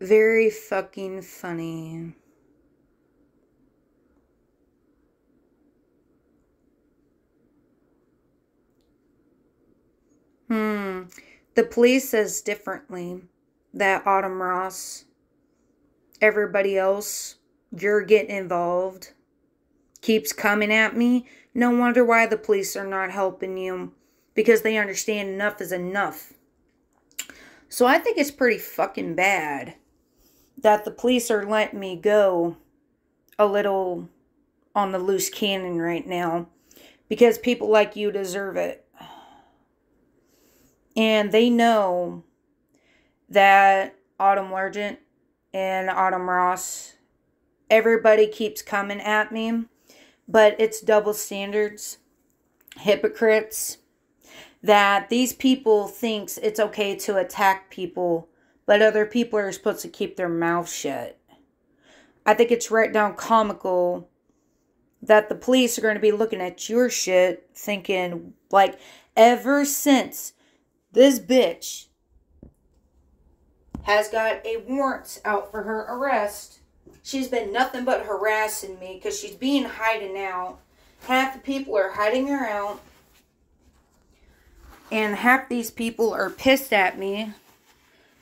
very fucking funny. Hmm. The police says differently that Autumn Ross, everybody else, you're getting involved, keeps coming at me. No wonder why the police are not helping you because they understand enough is enough. So I think it's pretty fucking bad that the police are letting me go a little on the loose cannon right now because people like you deserve it. And they know that Autumn Largent and Autumn Ross, everybody keeps coming at me, but it's double standards, hypocrites, that these people thinks it's okay to attack people, but other people are supposed to keep their mouth shut. I think it's right down comical that the police are going to be looking at your shit thinking like ever since this bitch has got a warrant out for her arrest. She's been nothing but harassing me because she's being hiding out. Half the people are hiding her out. And half these people are pissed at me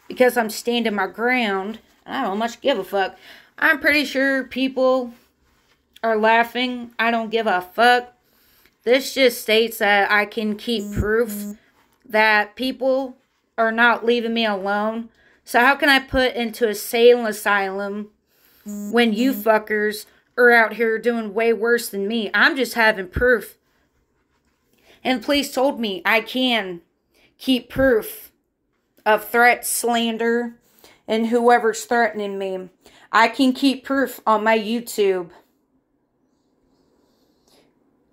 because I'm standing my ground. I don't much give a fuck. I'm pretty sure people are laughing. I don't give a fuck. This just states that I can keep proof that people are not leaving me alone. So how can I put into a sane asylum when you mm-hmm. fuckers are out here doing way worse than me? I'm just having proof. And the police told me I can keep proof of threat, slander, and whoever's threatening me. I can keep proof on my YouTube.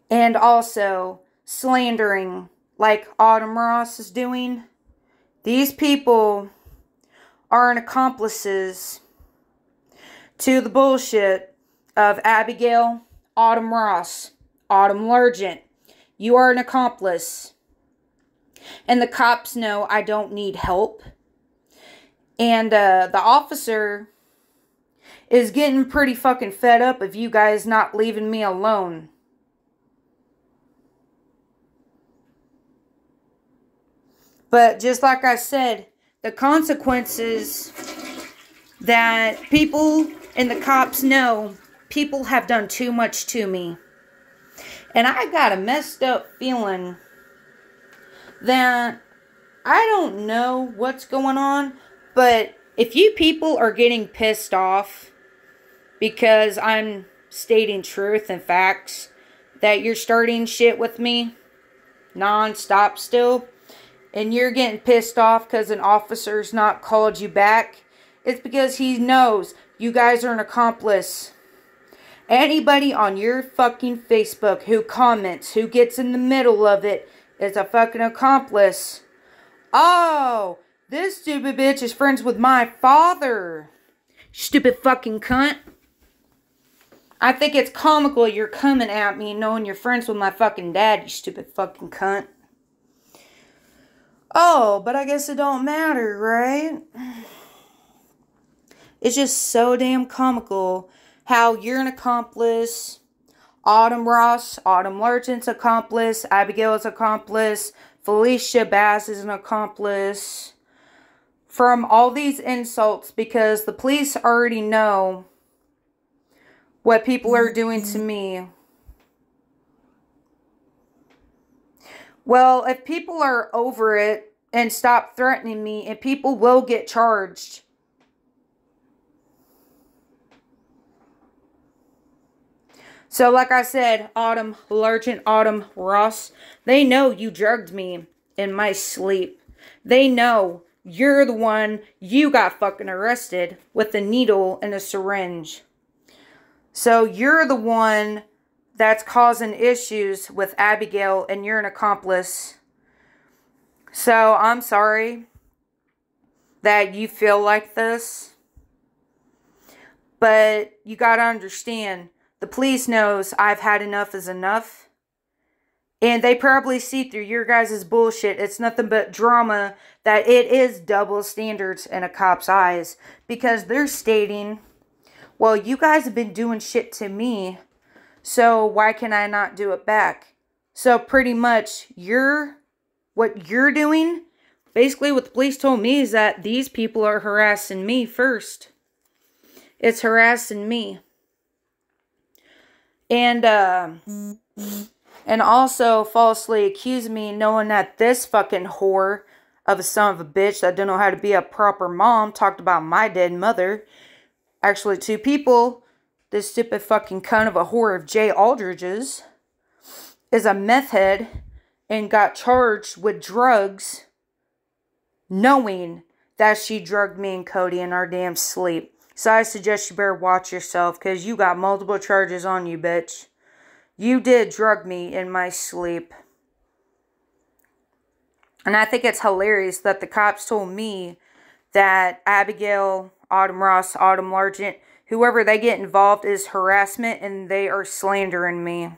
And also slandering like Autumn Ross is doing. These people are an accomplices to the bullshit of Abigail Autumn Ross, Autumn Largent. You are an accomplice. And the cops know I don't need help. And uh, the officer is getting pretty fucking fed up of you guys not leaving me alone. But just like I said, the consequences that people and the cops know people have done too much to me. And I got a messed up feeling that I don't know what's going on, but if you people are getting pissed off because I'm stating truth and facts, that you're starting shit with me non-stop still, and you're getting pissed off because an officer's not called you back, it's because he knows you guys are an accomplice. Anybody on your fucking Facebook who comments, who gets in the middle of it, is a fucking accomplice. Oh, this stupid bitch is friends with my father. Stupid fucking cunt. I think it's comical you're coming at me knowing you're friends with my fucking dad, you stupid fucking cunt. Oh, but I guess it don't matter, right? It's just so damn comical how you're an accomplice. Autumn Ross, Autumn Largent's accomplice. Abigail's accomplice. Felicia Bass is an accomplice. From all these insults because the police already know what people are doing to me. Well, if people are over it and stop threatening me, and people will get charged. So, like I said, Autumn, Largent Autumn Ross, they know you drugged me in my sleep. They know you're the one you got fucking arrested with a needle and a syringe. So, you're the one that's causing issues with Abigail and you're an accomplice. So I'm sorry that you feel like this. But you got to understand, the police knows I've had enough is enough. And they probably see through your guys' bullshit. It's nothing but drama that it is double standards in a cop's eyes. Because they're stating, well, you guys have been doing shit to me. So why can I not do it back? So pretty much you're, what you're doing, basically what the police told me is that these people are harassing me first. It's harassing me. And, uh, and also falsely accuse me knowing that this fucking whore of a son of a bitch that don't know how to be a proper mom talked about my dead mother. Actually, two people, this stupid fucking cunt of a whore of Jay Aldridge's, is a meth head and got charged with drugs knowing that she drugged me and Cody in our damn sleep. So I suggest you better watch yourself because you got multiple charges on you, bitch. You did drug me in my sleep. And I think it's hilarious that the cops told me that Abigail, Autumn Ross, Autumn Largent, whoever they get involved is harassment and they are slandering me.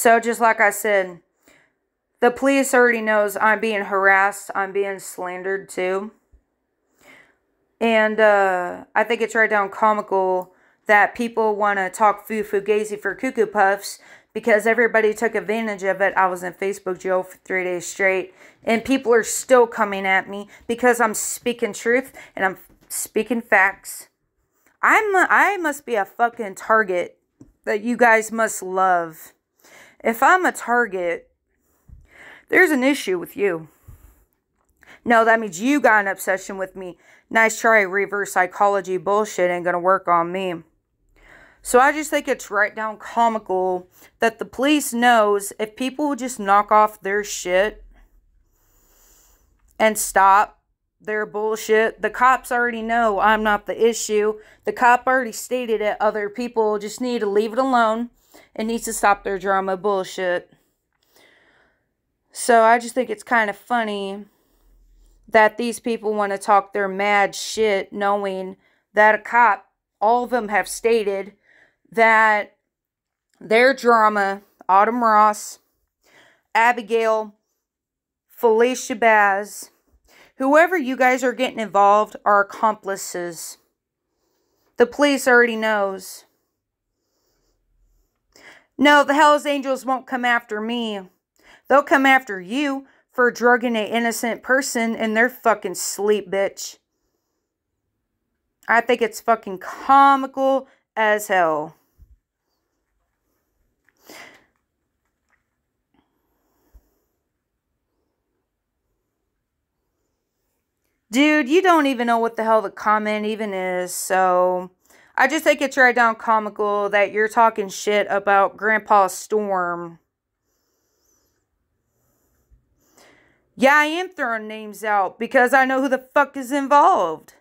So just like I said, the police already knows I'm being harassed. I'm being slandered too. And uh, I think it's right down comical that people want to talk foo fugazi for cuckoo puffs because everybody took advantage of it. I was in Facebook jail for three days straight, and people are still coming at me because I'm speaking truth and I'm speaking facts. I'm I must be a fucking target that you guys must love. If I'm a target, there's an issue with you. No, that means you got an obsession with me. Nice try, reverse psychology bullshit ain't gonna work on me. So I just think it's right down comical that the police knows if people would just knock off their shit and stop their bullshit. The cops already know I'm not the issue. The cop already stated it. Other people just need to leave it alone and needs to stop their drama bullshit. So I just think it's kind of funny that these people want to talk their mad shit knowing that a cop, all of them have stated that their drama, Autumn Ross, Abigail, Felicia Baz, whoever you guys are getting involved are accomplices. The police already knows. No, the Hells Angels won't come after me. They'll come after you for drugging an innocent person in their fucking sleep, bitch. I think it's fucking comical as hell. Dude, you don't even know what the hell the comment even is, so... I just think it's right down comical that you're talking shit about Grandpa Storm. Yeah, I am throwing names out because I know who the fuck is involved.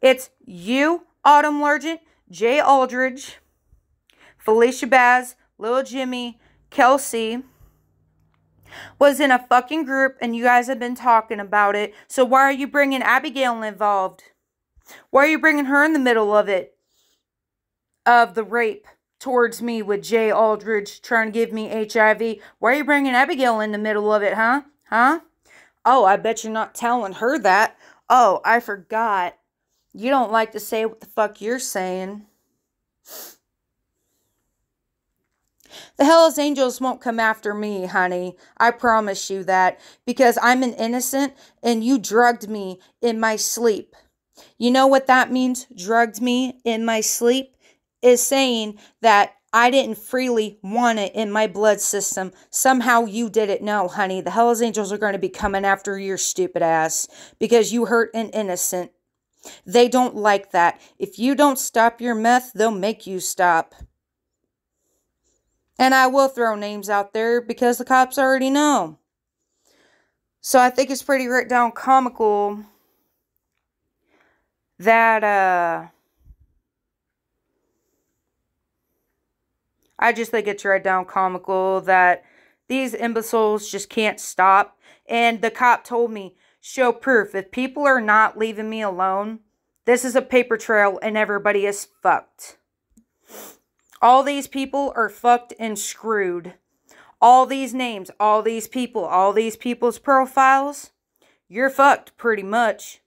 It's you, Autumn Largent, Jay Aldridge, Felicia Baz, Lil Jimmy, Kelsey was in a fucking group and you guys have been talking about it. So why are you bringing Abigail involved? Why are you bringing her in the middle of it? Of the rape towards me with Jay Aldridge trying to give me HIV. Why are you bringing Abigail in the middle of it, huh? Huh? Oh, I bet you're not telling her that. Oh, I forgot. You don't like to say what the fuck you're saying. The Hells Angels won't come after me, honey. I promise you that. Because I'm an innocent and you drugged me in my sleep. You know what that means? Drugged me in my sleep? Is saying that I didn't freely want it in my blood system. Somehow you did it. No, honey, the Hells Angels are going to be coming after your stupid ass because you hurt an innocent. They don't like that. If you don't stop your meth, they'll make you stop. And I will throw names out there because the cops already know. So I think it's pretty right down comical that uh I just think it's right down comical that these imbeciles just can't stop. And the cop told me, show proof. If people are not leaving me alone, this is a paper trail and everybody is fucked. All these people are fucked and screwed. All these names, all these people, all these people's profiles, you're fucked pretty much.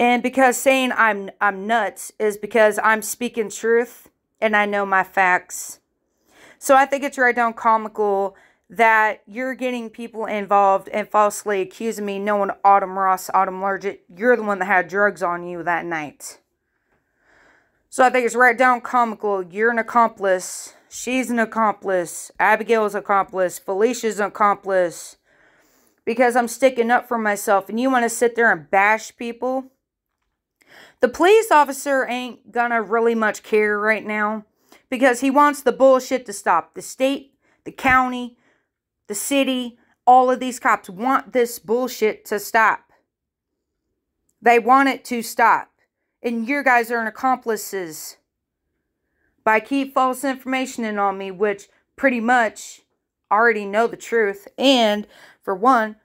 And because saying I'm I'm nuts is because I'm speaking truth and I know my facts. So I think it's right down comical that you're getting people involved and falsely accusing me knowing Autumn Ross, Autumn Largent, you're the one that had drugs on you that night. So I think it's right down comical. You're an accomplice. She's an accomplice. Abigail's accomplice. Felicia's an accomplice. Because I'm sticking up for myself. And you want to sit there and bash people? The police officer ain't gonna really much care right now. Because he wants the bullshit to stop. The state, the county, the city, all of these cops want this bullshit to stop. They want it to stop. And you guys are accomplices by keep false information in on me, which pretty much already know the truth. And for one,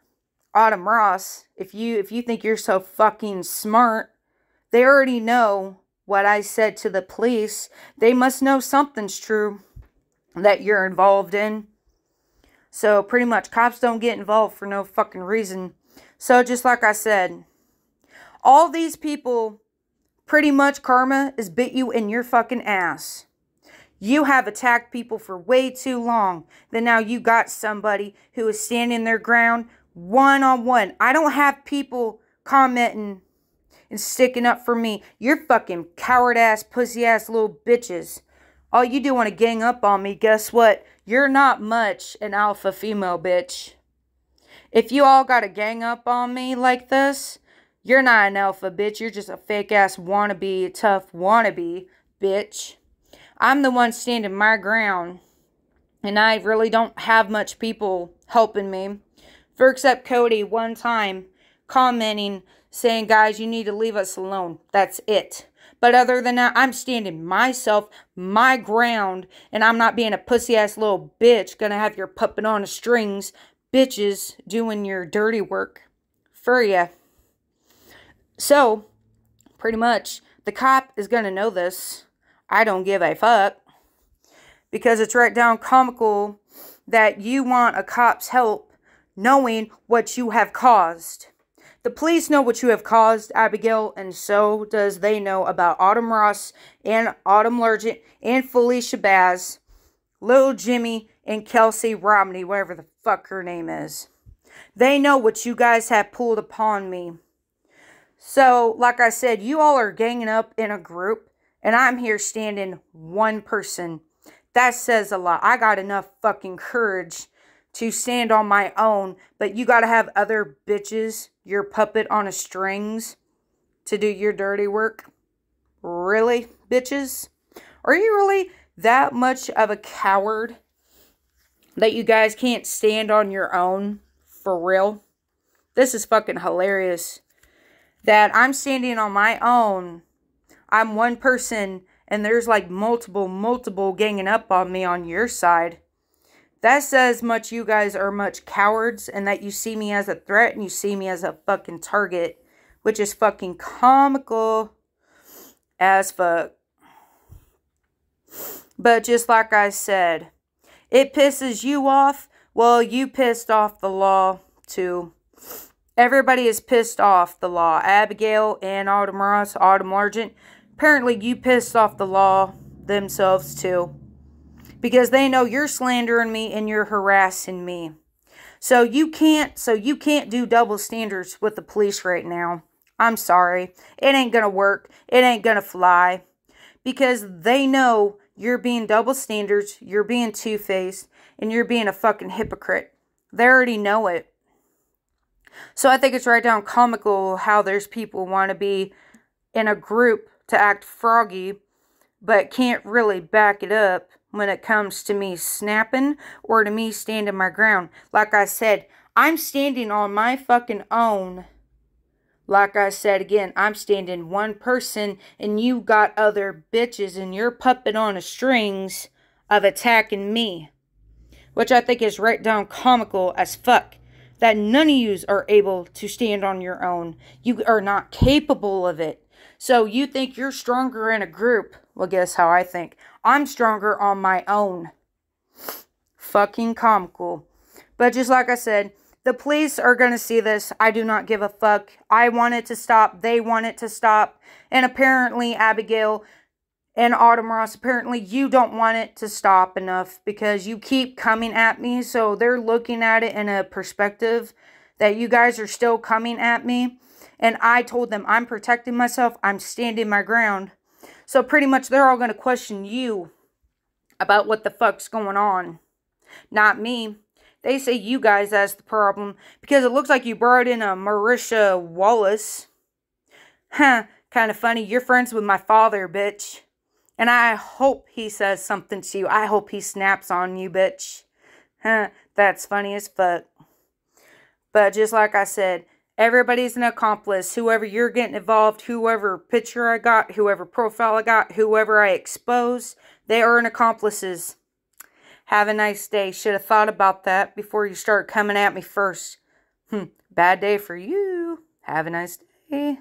Autumn Ross, if you if you think you're so fucking smart, they already know what I said to the police. They must know something's true that you're involved in. So pretty much cops don't get involved for no fucking reason. So just like I said, all these people pretty much karma is bit you in your fucking ass. You have attacked people for way too long. Then now you got somebody who is standing their ground one on one. I don't have people commenting and sticking up for me. You're fucking coward ass, pussy ass little bitches. All you do want to gang up on me, guess what? You're not much an alpha female, bitch. If you all got to gang up on me like this, you're not an alpha, bitch. You're just a fake ass wannabe, tough wannabe, bitch. I'm the one standing my ground. And I really don't have much people helping me. For except Cody one time commenting, saying, guys, you need to leave us alone. That's it. But other than that, I'm standing myself, my ground, and I'm not being a pussy ass little bitch gonna have your puppet on the strings bitches doing your dirty work for you. So, pretty much, the cop is gonna know this. I don't give a fuck. Because it's right down comical that you want a cop's help knowing what you have caused. The police know what you have caused, Abigail, and so does they know about Autumn Ross and Autumn Largent and Felicia Baz, Little Jimmy, and Kelsey Romney, whatever the fuck her name is. They know what you guys have pulled upon me. So, like I said, you all are ganging up in a group, and I'm here standing one person. That says a lot. I got enough fucking courage to stand on my own, but you got to have other bitches, your puppet on a strings, to do your dirty work. Really, bitches? Are you really that much of a coward that you guys can't stand on your own? For real? This is fucking hilarious. That I'm standing on my own. I'm one person and there's like multiple, multiple ganging up on me on your side. That says much you guys are much cowards and that you see me as a threat and you see me as a fucking target, which is fucking comical as fuck. But just like I said, it pisses you off. Well, you pissed off the law too. Everybody is pissed off the law. Abigail and Autumn Ross, Autumn Argent. Apparently you pissed off the law themselves too because they know you're slandering me and you're harassing me. So you can't so you can't do double standards with the police right now. I'm sorry. It ain't going to work. It ain't going to fly because they know you're being double standards, you're being two-faced, and you're being a fucking hypocrite. They already know it. So I think it's right down comical how there's people want to be in a group to act froggy but can't really back it up when it comes to me snapping or to me standing my ground. Like I said, I'm standing on my fucking own. Like I said again, I'm standing one person and you got other bitches and you're puppet on the strings of attacking me. Which I think is right down comical as fuck. that none of you are able to stand on your own. You are not capable of it. So you think you're stronger in a group. Well, guess how I think. I'm stronger on my own. Fucking comical. But just like I said, the police are going to see this. I do not give a fuck. I want it to stop. They want it to stop. And apparently, Abigail and Autumn Ross, apparently you don't want it to stop enough because you keep coming at me. So they're looking at it in a perspective that you guys are still coming at me. And I told them I'm protecting myself. I'm standing my ground. So pretty much they're all going to question you about what the fuck's going on. Not me. They say you guys has the problem because it looks like you brought in a Marisha Wallace. Huh, kind of funny. You're friends with my father, bitch. And I hope he says something to you. I hope he snaps on you, bitch. Huh, that's funny as fuck. But just like I said, everybody's an accomplice. Whoever you're getting involved, whoever picture I got, whoever profile I got, whoever I expose, they are an accomplices. Have a nice day. Should have thought about that before you start coming at me first. Hmm, bad day for you. Have a nice day.